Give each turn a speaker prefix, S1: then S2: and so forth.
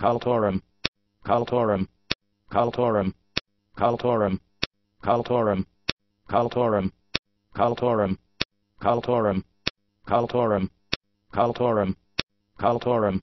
S1: Kaltorum. Kaltorum. Kaltorum. Kaltorum. Kaltorum. Kaltorum. Kaltorum. Kaltorum. Kaltorum. Kaltorum. Kaltorum.